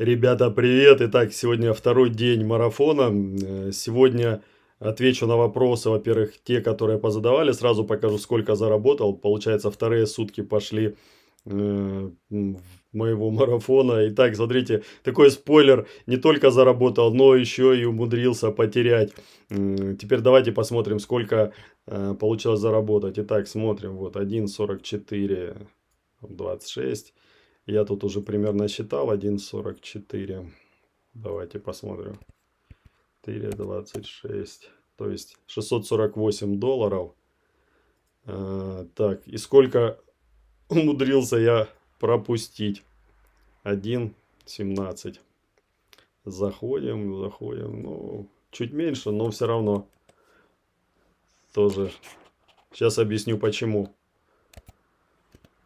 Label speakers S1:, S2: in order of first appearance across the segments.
S1: Ребята, привет! Итак, сегодня второй день марафона. Э, сегодня отвечу на вопросы, во-первых, те, которые позадавали. Сразу покажу, сколько заработал. Получается, вторые сутки пошли э, моего марафона. Итак, смотрите, такой спойлер. Не только заработал, но еще и умудрился потерять. Теперь давайте посмотрим, сколько э, получилось заработать. Итак, смотрим. Вот 1.44, 26. Я тут уже примерно считал 1.44. Давайте посмотрим. 4.26. То есть 648 долларов. А, так, и сколько умудрился я пропустить? 1.17. Заходим, заходим. Ну, чуть меньше, но все равно. Тоже. Сейчас объясню почему.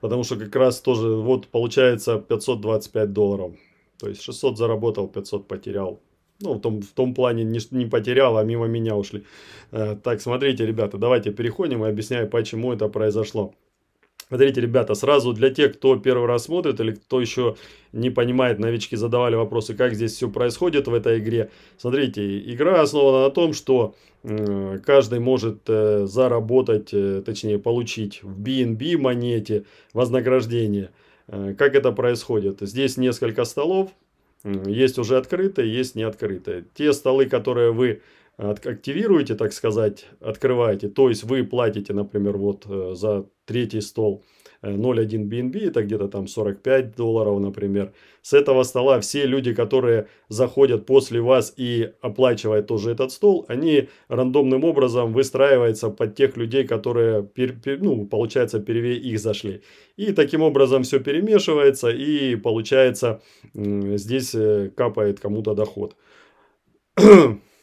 S1: Потому что как раз тоже, вот получается 525 долларов. То есть 600 заработал, 500 потерял. Ну, в том, в том плане не, не потерял, а мимо меня ушли. Э, так, смотрите, ребята, давайте переходим и объясняю, почему это произошло. Смотрите, ребята, сразу для тех, кто первый раз смотрит или кто еще не понимает, новички задавали вопросы, как здесь все происходит в этой игре. Смотрите, игра основана на том, что э, каждый может э, заработать, э, точнее получить в BNB монете вознаграждение. Э, как это происходит? Здесь несколько столов, есть уже открытые, есть не открытые. Те столы, которые вы активируете, так сказать, открываете, то есть вы платите, например, вот э, за третий стол 0.1 э, BNB, это где-то там 45 долларов, например. С этого стола все люди, которые заходят после вас и оплачивают тоже этот стол, они рандомным образом выстраиваются под тех людей, которые, ну, получается, первее их зашли. И таким образом все перемешивается и получается здесь э, капает кому-то доход.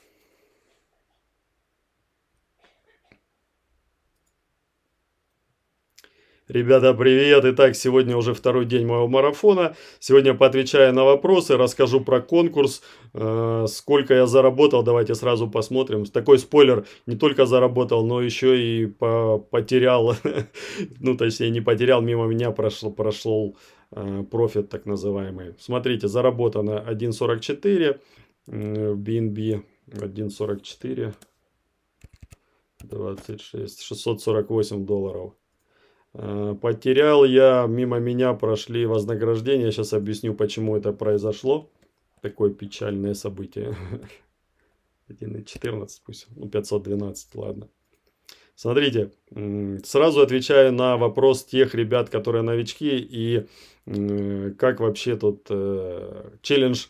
S1: Ребята, привет! Итак, сегодня уже второй день моего марафона. Сегодня поотвечаю на вопросы, расскажу про конкурс, э, сколько я заработал. Давайте сразу посмотрим. Такой спойлер, не только заработал, но еще и по потерял. ну, точнее, не потерял, мимо меня прошел, прошел э, профит так называемый. Смотрите, заработано 1.44 в BNB 1.44 26 648 долларов потерял я, мимо меня прошли вознаграждения. Сейчас объясню, почему это произошло. Такое печальное событие. 1.14 пусть, ну 512, ладно. Смотрите, сразу отвечаю на вопрос тех ребят, которые новички и как вообще тут э, челлендж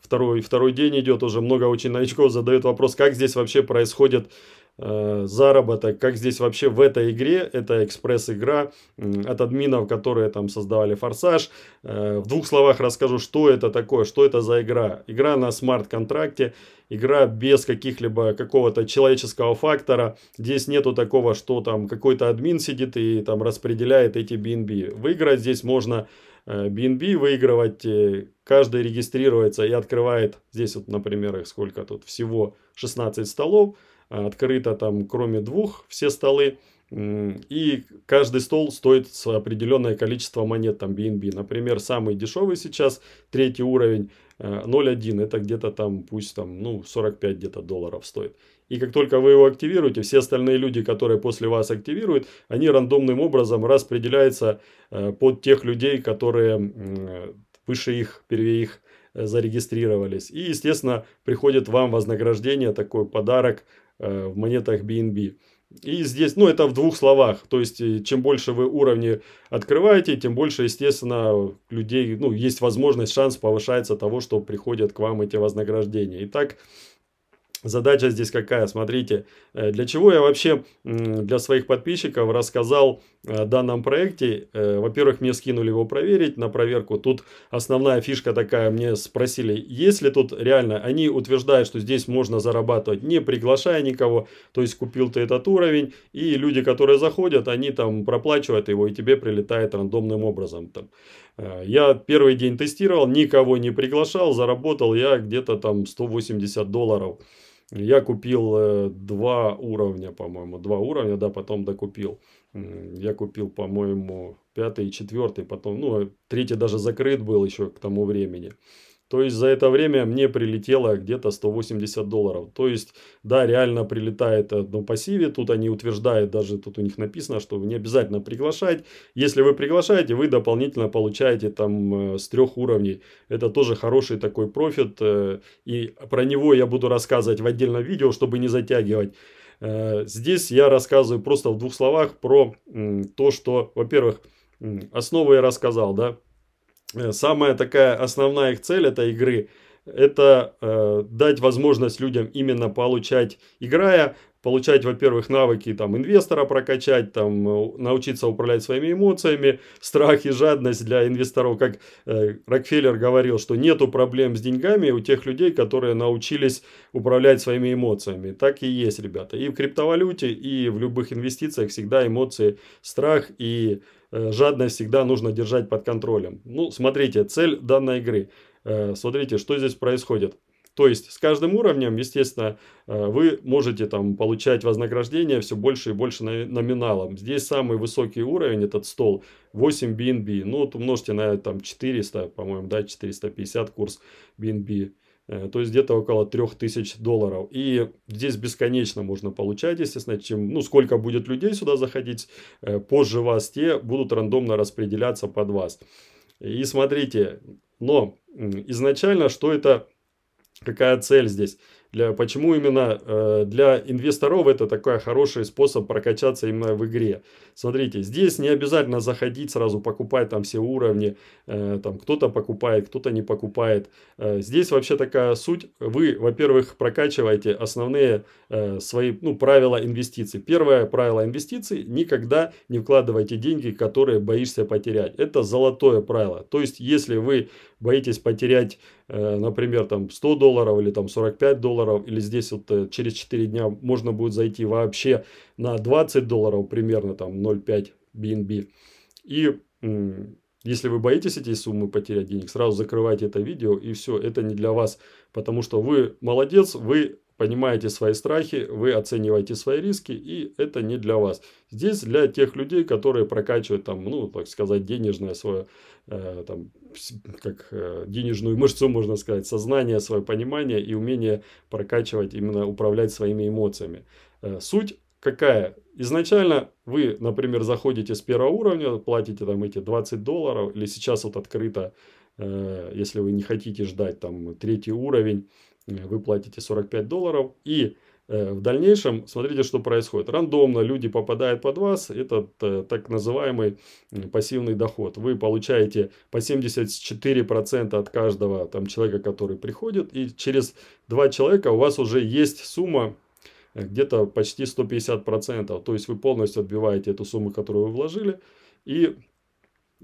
S1: второй, второй день идет, уже много очень новичков задают вопрос, как здесь вообще происходит Э, заработок, как здесь вообще в этой игре, это экспресс-игра от админов, которые там создавали Форсаж. Э, в двух словах расскажу, что это такое, что это за игра. Игра на смарт-контракте, игра без каких-либо какого-то человеческого фактора. Здесь нету такого, что там какой-то админ сидит и там распределяет эти BNB. Выиграть здесь можно BNB э, выигрывать. Каждый регистрируется и открывает, здесь вот, например, их сколько тут, всего 16 столов открыто там кроме двух все столы. И каждый стол стоит определенное количество монет, там BNB. Например, самый дешевый сейчас, третий уровень, 0.1, э, это где-то там, пусть там, ну, 45 где-то долларов стоит. И как только вы его активируете, все остальные люди, которые после вас активируют, они рандомным образом распределяются э, под тех людей, которые выше их, первее их э, зарегистрировались. И, естественно, приходит вам вознаграждение, такой подарок Э, в монетах BNB. И здесь, ну, это в двух словах. То есть, э, чем больше вы уровни открываете, тем больше, естественно, людей, ну, есть возможность, шанс повышается того, что приходят к вам эти вознаграждения. Итак, Задача здесь какая? Смотрите, э, для чего я вообще для своих подписчиков рассказал о данном проекте. Э, во-первых, мне скинули его проверить на проверку. Тут основная фишка такая, мне спросили, есть ли тут реально, они утверждают, что здесь можно зарабатывать, не приглашая никого. То есть купил ты этот уровень, и люди, которые заходят, они там проплачивают его, и тебе прилетает рандомным образом. Там. Э, я первый день тестировал, никого не приглашал, заработал я где-то там 180 долларов. Я купил э, два уровня, по-моему, два уровня, да, потом докупил. Я купил, по-моему, пятый и четвертый, потом, ну, третий даже закрыт был еще к тому времени. То есть за это время мне прилетело где-то 180 долларов. То есть, да, реально прилетает на пассиве. Тут они утверждают, даже тут у них написано, что не обязательно приглашать. Если вы приглашаете, вы дополнительно получаете там э, с трех уровней. Это тоже хороший такой профит. Э, и про него я буду рассказывать в отдельном видео, чтобы не затягивать. Э, здесь я рассказываю просто в двух словах про то, что, во-первых, основу я рассказал, да, Э, самая такая основная их цель этой игры это э, дать возможность людям именно получать, играя, получать, во-первых, навыки там инвестора прокачать, там э, научиться управлять своими эмоциями, страх и жадность для инвесторов, как э, Рокфеллер говорил, что нету проблем с деньгами у тех людей, которые научились управлять своими эмоциями. Так и есть, ребята. И в криптовалюте, и в любых инвестициях всегда эмоции, страх и Э, жадность всегда нужно держать под контролем. Ну, смотрите, цель данной игры. Э, смотрите, что здесь происходит. То есть с каждым уровнем, естественно, э, вы можете там получать вознаграждение все больше и больше номиналом. Здесь самый высокий уровень, этот стол, 8 BNB. Ну, вот умножьте на там 400, по-моему, да, 450 курс BNB. Э, то есть где-то около 3000 долларов. И здесь бесконечно можно получать, естественно, чем, ну, сколько будет людей сюда заходить, позже вас те будут рандомно распределяться под вас. И смотрите, но изначально, что это, какая цель здесь? Для, почему именно э, для инвесторов это такой хороший способ прокачаться именно в игре. Смотрите, здесь не обязательно заходить сразу покупать там все уровни. Э, там кто-то покупает, кто-то не покупает. Э, здесь вообще такая суть. Вы, во-первых, прокачиваете основные э, свои ну, правила инвестиций. Первое правило инвестиций. Никогда не вкладывайте деньги, которые боишься потерять. Это золотое правило. То есть, если вы боитесь потерять, э, например, там 100 долларов или там 45 долларов, или здесь вот э, через 4 дня можно будет зайти вообще на 20 долларов, примерно там 0,5 BNB. И если вы боитесь эти суммы потерять денег, сразу закрывайте это видео и все, это не для вас, потому что вы молодец, вы понимаете свои страхи, вы оцениваете свои риски, и это не для вас. Здесь для тех людей, которые прокачивают там, ну, так сказать, денежное свое, э, там, как э, денежную мышцу, можно сказать, сознание, свое понимание и умение прокачивать, именно управлять своими эмоциями. Э, суть какая? Изначально вы, например, заходите с первого уровня, платите там эти 20 долларов, или сейчас вот открыто, э, если вы не хотите ждать там третий уровень, вы платите 45 долларов. И э, в дальнейшем, смотрите, что происходит. Рандомно люди попадают под вас. Это э, так называемый пассивный доход. Вы получаете по 74% от каждого там, человека, который приходит. И через два человека у вас уже есть сумма э, где-то почти 150%. То есть вы полностью отбиваете эту сумму, которую вы вложили. И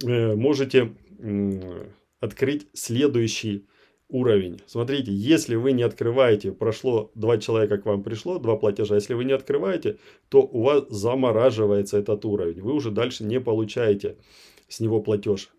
S1: можете открыть следующий уровень. Смотрите, если вы не открываете, прошло два человека к вам пришло, два платежа, если вы не открываете, то у вас замораживается этот уровень. Вы уже дальше не получаете с него платеж.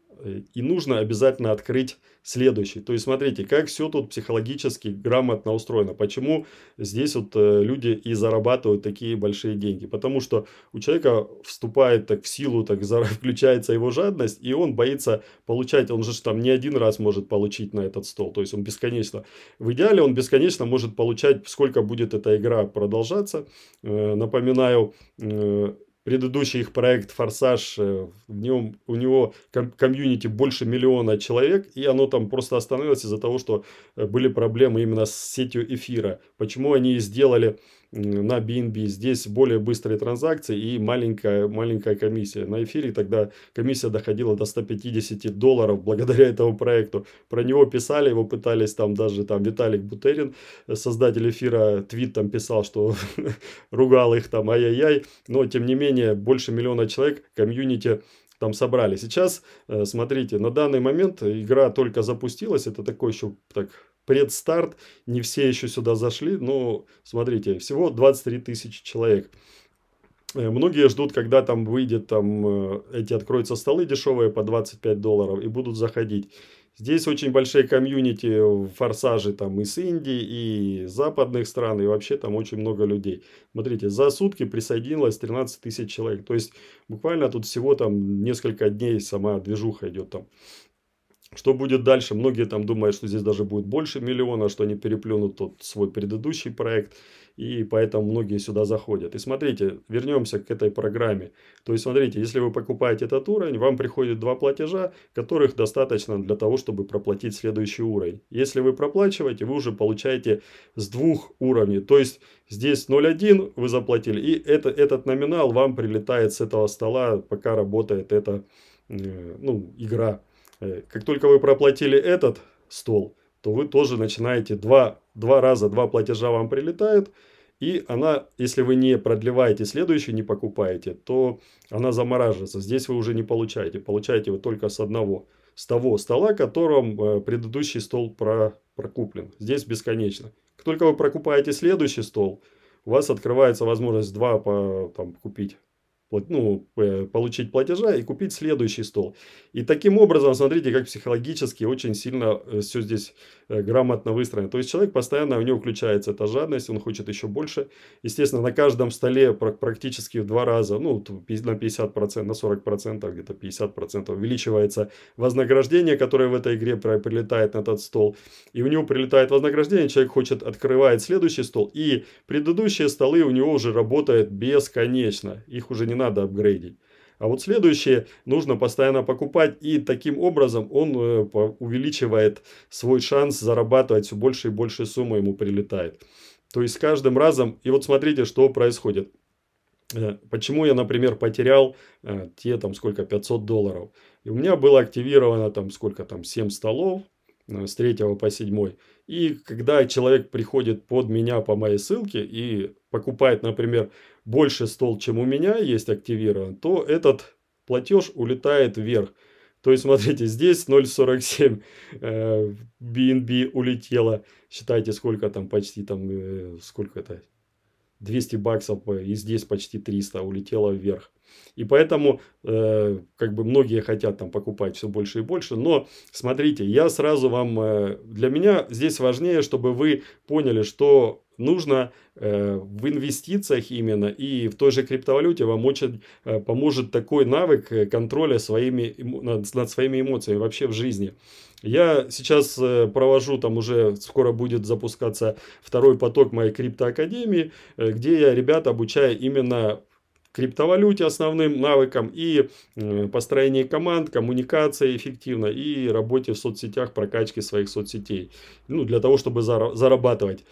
S1: И нужно обязательно открыть следующий. То есть, смотрите, как все тут психологически грамотно устроено. Почему здесь вот э, люди и зарабатывают такие большие деньги. Потому что у человека вступает так в силу, так включается его жадность, и он боится получать, он же там не один раз может получить на этот стол. То есть, он бесконечно, в идеале он бесконечно может получать, сколько будет эта игра продолжаться. Э, напоминаю, э, предыдущий их проект «Форсаж», э, в нем, у него комьюнити больше миллиона человек, и оно там просто остановилось из-за того, что э, были проблемы именно с сетью эфира. Почему они сделали на BNB. Здесь более быстрые транзакции и маленькая, маленькая комиссия. На эфире тогда комиссия доходила до 150 долларов благодаря этому проекту. Про него писали, его пытались там даже там Виталик Бутерин, создатель эфира, твит там писал, что ругал их там ай-яй-яй. Но тем не менее больше миллиона человек комьюнити там собрали. Сейчас, э, смотрите, на данный момент игра только запустилась. Это такой еще так предстарт. Не все еще сюда зашли. Но смотрите, всего 23 тысячи человек. Э, многие ждут, когда там выйдет, там э, эти откроются столы дешевые по 25 долларов и будут заходить. Здесь очень большие комьюнити в форсаже там из Индии и западных стран, и вообще там очень много людей. Смотрите, за сутки присоединилось 13 тысяч человек. То есть буквально тут всего там несколько дней сама движуха идет там. Что будет дальше? Многие там думают, что здесь даже будет больше миллиона, что они переплюнут тот свой предыдущий проект. И поэтому многие сюда заходят. И смотрите, вернемся к этой программе. То есть, смотрите, если вы покупаете этот уровень, вам приходит два платежа, которых достаточно для того, чтобы проплатить следующий уровень. Если вы проплачиваете, вы уже получаете с двух уровней. То есть, здесь 0.1 вы заплатили, и это, этот номинал вам прилетает с этого стола, пока работает эта э, ну, игра. Э, как только вы проплатили этот стол, то вы тоже начинаете два, два раза, два платежа вам прилетают. И она, если вы не продлеваете следующий, не покупаете, то она замораживается. Здесь вы уже не получаете. Получаете вы только с одного. С того стола, которым э, предыдущий стол про, прокуплен. Здесь бесконечно. Как только вы прокупаете следующий стол, у вас открывается возможность два по, там, купить ну, получить платежа и купить следующий стол. И таким образом, смотрите, как психологически очень сильно э, все здесь э, грамотно выстроено. То есть человек постоянно, у него включается эта жадность, он хочет еще больше. Естественно, на каждом столе практически в два раза, ну, на 50%, на 40%, где-то 50% увеличивается вознаграждение, которое в этой игре прилетает на этот стол. И у него прилетает вознаграждение, человек хочет, открывает следующий стол, и предыдущие столы у него уже работают бесконечно. Их уже не надо надо апгрейдить. А вот следующее нужно постоянно покупать, и таким образом он э, увеличивает свой шанс зарабатывать все больше и больше суммы ему прилетает. То есть с каждым разом, и вот смотрите, что происходит. Э, почему я, например, потерял э, те там сколько, 500 долларов. И у меня было активировано там сколько там, 7 столов с 3 по 7. И когда человек приходит под меня по моей ссылке и покупает, например, больше стол, чем у меня есть активирован, то этот платеж улетает вверх. То есть, смотрите, здесь 0.47 э, BNB улетело. Считайте, сколько там почти там, э, сколько это, 200 баксов, э, и здесь почти 300 улетело вверх. И поэтому, э, как бы многие хотят там покупать все больше и больше. Но смотрите, я сразу вам, э, для меня здесь важнее, чтобы вы поняли, что нужно э, в инвестициях именно и в той же криптовалюте вам очень э, поможет такой навык э, контроля своими, над, над своими эмоциями вообще в жизни. Я сейчас э, провожу, там уже скоро будет запускаться второй поток моей криптоакадемии, э, где я ребят обучаю именно криптовалюте основным навыкам и э, построении команд, коммуникации эффективно и работе в соцсетях, прокачке своих соцсетей. Ну, для того, чтобы зарабатывать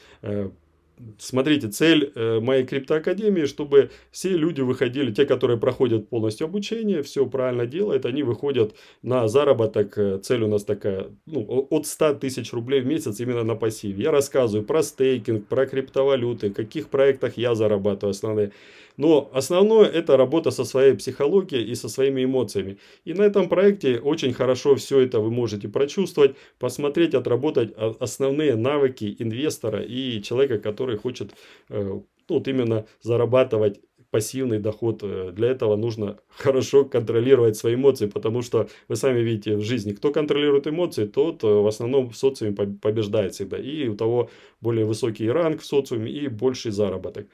S1: Смотрите, цель э, моей криптоакадемии, чтобы все люди выходили, те, которые проходят полностью обучение, все правильно делают, они выходят на заработок. Э, цель у нас такая, ну, от 100 тысяч рублей в месяц именно на пассиве. Я рассказываю про стейкинг, про криптовалюты, в каких проектах я зарабатываю основные. Но основное это работа со своей психологией и со своими эмоциями. И на этом проекте очень хорошо все это вы можете прочувствовать, посмотреть, отработать основные навыки инвестора и человека, который хочет э, ну, вот именно зарабатывать пассивный доход. Э, для этого нужно хорошо контролировать свои эмоции, потому что вы сами видите в жизни, кто контролирует эмоции, тот э, в основном в социуме побеждает всегда. И у того более высокий ранг в социуме и больший заработок.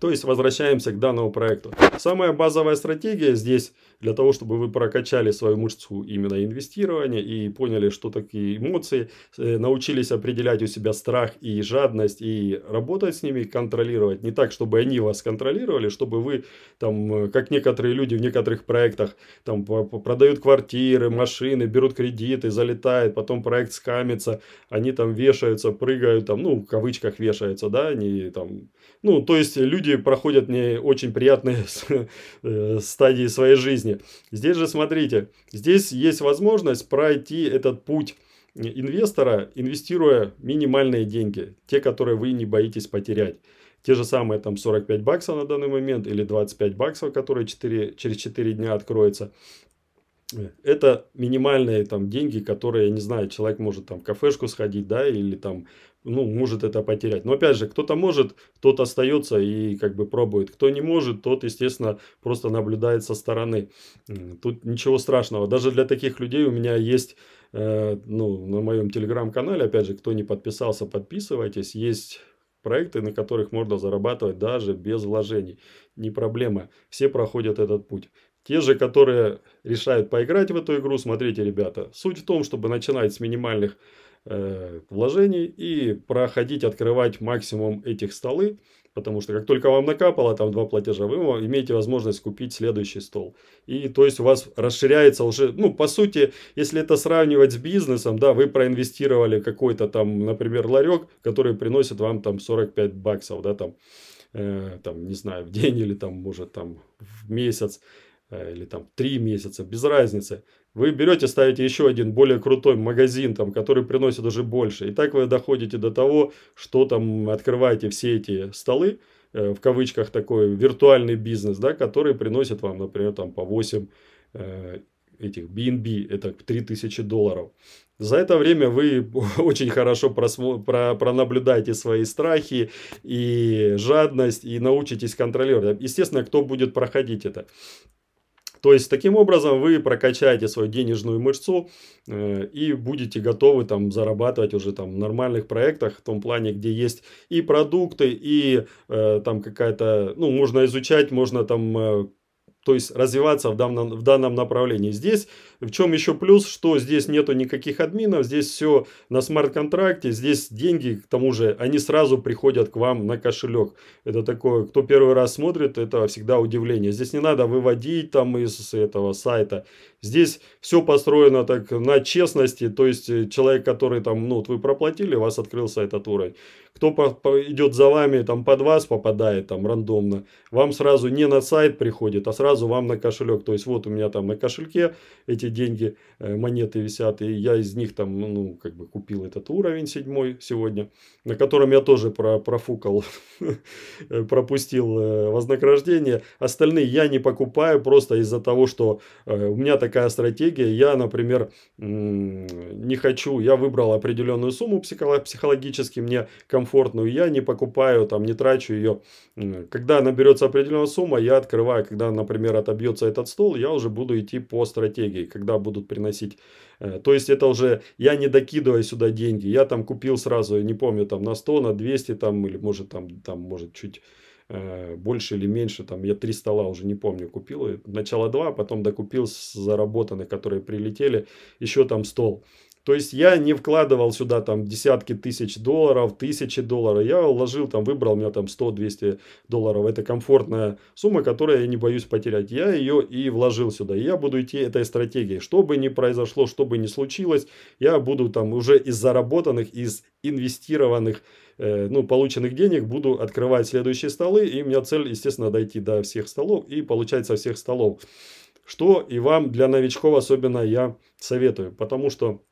S1: То есть возвращаемся к данному проекту. Самая базовая стратегия здесь для того, чтобы вы прокачали свою мышцу именно инвестирования и поняли, что такие эмоции, э, научились определять у себя страх и жадность и работать с ними, контролировать. Не так, чтобы они вас контролировали, чтобы вы там, э, как некоторые люди в некоторых проектах, там продают квартиры, машины, берут кредиты, залетает, потом проект скамится, они там вешаются, прыгают, там, ну, в кавычках вешаются, да, они там, ну, то есть люди проходят не очень приятные э, стадии своей жизни. Здесь же смотрите, здесь есть возможность пройти этот путь инвестора, инвестируя минимальные деньги, те, которые вы не боитесь потерять. Те же самые там 45 баксов на данный момент или 25 баксов, которые 4, через 4 дня откроются. Это минимальные там деньги, которые, я не знаю, человек может там в кафешку сходить, да, или там ну, может это потерять. Но опять же, кто-то может, тот остается и как бы пробует. Кто не может, тот, естественно, просто наблюдает со стороны. Тут ничего страшного. Даже для таких людей у меня есть, э, ну, на моем телеграм-канале, опять же, кто не подписался, подписывайтесь. Есть проекты, на которых можно зарабатывать даже без вложений. Не проблема. Все проходят этот путь. Те же, которые решают поиграть в эту игру, смотрите, ребята, суть в том, чтобы начинать с минимальных э, вложений и проходить, открывать максимум этих столы, потому что как только вам накапало там два платежа, вы имеете возможность купить следующий стол. И то есть у вас расширяется уже, ну по сути, если это сравнивать с бизнесом, да, вы проинвестировали какой-то там, например, ларек, который приносит вам там 45 баксов, да, там, э, там, не знаю, в день или там, может, там в месяц или там три месяца, без разницы. Вы берете, ставите еще один более крутой магазин, там, который приносит уже больше. И так вы доходите до того, что там открываете все эти столы, э, в кавычках такой виртуальный бизнес, да, который приносит вам, например, там по 8 э, этих BNB, это 3000 долларов. За это время вы очень хорошо просмо... про... пронаблюдаете свои страхи и жадность и научитесь контролировать. Естественно, кто будет проходить это? То есть, таким образом вы прокачаете свою денежную мышцу э, и будете готовы там зарабатывать уже там в нормальных проектах, в том плане, где есть и продукты, и э, там какая-то, ну, можно изучать, можно там э, то есть развиваться в данном, в данном направлении. Здесь в чем еще плюс, что здесь нету никаких админов, здесь все на смарт-контракте, здесь деньги, к тому же, они сразу приходят к вам на кошелек. Это такое, кто первый раз смотрит, это всегда удивление. Здесь не надо выводить там из этого сайта. Здесь все построено так на честности, то есть э, человек, который там, ну, вот вы проплатили, у вас открылся этот уровень. Кто по, по, идет за вами, там под вас попадает там рандомно, вам сразу не на сайт приходит, а сразу вам на кошелек. То есть вот у меня там на кошельке эти деньги, э, монеты висят, и я из них там, ну, как бы купил этот уровень седьмой сегодня, на котором я тоже про, профукал, пропустил э, вознаграждение. Остальные я не покупаю просто из-за того, что у меня так такая стратегия. Я, например, не хочу, я выбрал определенную сумму психологически, мне комфортную, я не покупаю, там, не трачу ее. Когда наберется определенная сумма, я открываю, когда, например, отобьется этот стол, я уже буду идти по стратегии, когда будут приносить. Э, то есть это уже, я не докидываю сюда деньги, я там купил сразу, не помню, там на 100, на 200, там, или может там, там может чуть Э, больше или меньше, там я три стола уже не помню купил, начало два, потом докупил заработанных, которые прилетели, еще там стол. То есть я не вкладывал сюда там десятки тысяч долларов, тысячи долларов. Я вложил там, выбрал, у меня там 100-200 долларов. Это комфортная сумма, которую я не боюсь потерять. Я ее и вложил сюда. И я буду идти этой стратегией. Что бы ни произошло, что бы ни случилось, я буду там уже из заработанных, из инвестированных Э, ну, полученных денег буду открывать следующие столы. И у меня цель, естественно, дойти до всех столов и получать со всех столов. Что и вам для новичков особенно я советую. Потому что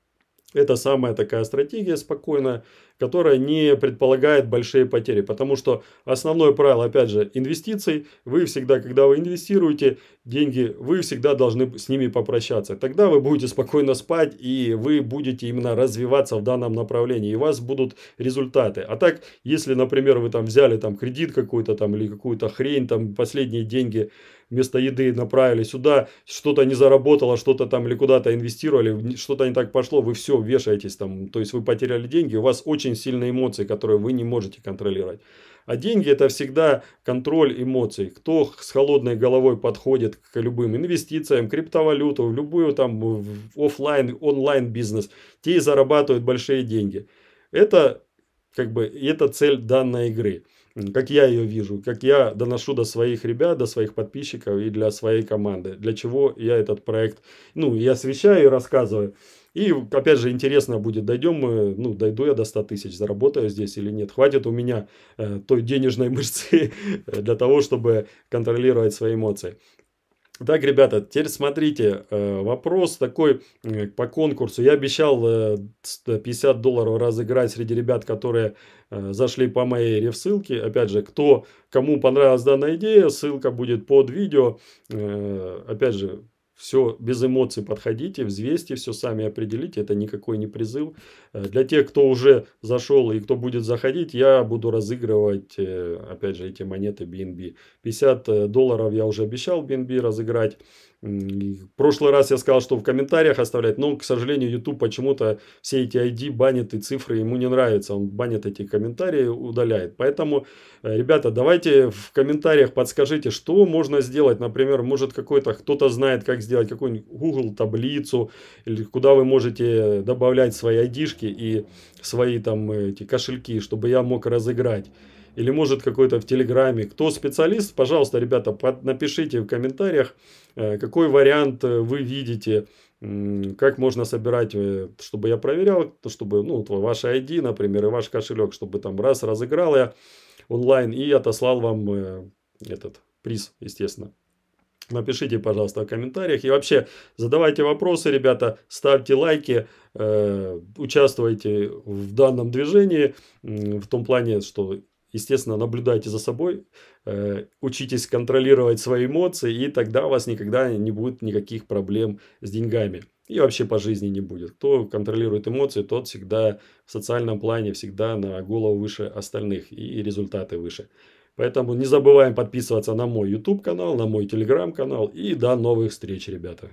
S1: это самая такая стратегия спокойная, которая не предполагает большие потери. Потому что основное правило, опять же, инвестиций, вы всегда, когда вы инвестируете деньги, вы всегда должны с ними попрощаться. Тогда вы будете спокойно спать и вы будете именно развиваться в данном направлении. И у вас будут результаты. А так, если, например, вы там взяли там кредит какой-то там или какую-то хрень, там последние деньги вместо еды направили сюда, что-то не заработало, что-то там или куда-то инвестировали, что-то не так пошло, вы все вешаетесь там, то есть вы потеряли деньги, у вас очень сильные эмоции, которые вы не можете контролировать. А деньги это всегда контроль эмоций. Кто с холодной головой подходит к любым инвестициям, криптовалюту, в любую там офлайн, онлайн бизнес, те и зарабатывают большие деньги. Это как бы это цель данной игры как я ее вижу, как я доношу до своих ребят, до своих подписчиков и для своей команды. Для чего я этот проект, ну, я освещаю и рассказываю. И, опять же, интересно будет, дойдем мы, ну, дойду я до 100 тысяч, заработаю здесь или нет. Хватит у меня э, той денежной мышцы для того, чтобы контролировать свои эмоции. Так, ребята, теперь смотрите, э, вопрос такой э, по конкурсу. Я обещал 50 долларов разыграть среди ребят, которые зашли по моей реф-ссылке. Опять же, кто, кому понравилась данная идея, ссылка будет под видео. Опять же, все без эмоций подходите, взвесьте, все сами определите. Это никакой не призыв. Э, для тех, кто уже зашел и кто будет заходить, я буду разыгрывать, э, опять же, эти монеты BNB. 50 э, долларов я уже обещал BNB разыграть. В прошлый раз я сказал, что в комментариях оставлять, но, к сожалению, YouTube почему-то все эти ID банит и цифры ему не нравятся. Он банит эти комментарии, удаляет. Поэтому, э, ребята, давайте в комментариях подскажите, что можно сделать. Например, может какой-то кто-то знает, как сделать какую-нибудь Google таблицу, или куда вы можете добавлять свои ID-шки и свои там эти кошельки, чтобы я мог разыграть или может какой-то в Телеграме. Кто специалист, пожалуйста, ребята, под, напишите в комментариях, э, какой вариант э, вы видите, как можно собирать, э, чтобы я проверял, чтобы, ну, ваш ID, например, и ваш кошелек, чтобы там раз разыграл я онлайн и отослал вам этот приз, естественно. Напишите, пожалуйста, в комментариях. И вообще, задавайте вопросы, ребята, ставьте лайки, э, участвуйте в данном движении, э, в том плане, что естественно, наблюдайте за собой, э, учитесь контролировать свои эмоции, и тогда у вас никогда не будет никаких проблем с деньгами. И вообще по жизни не будет. Кто контролирует эмоции, тот всегда в социальном плане, всегда на голову выше остальных и результаты выше. Поэтому не забываем подписываться на мой YouTube канал, на мой Telegram канал. И до новых встреч, ребята.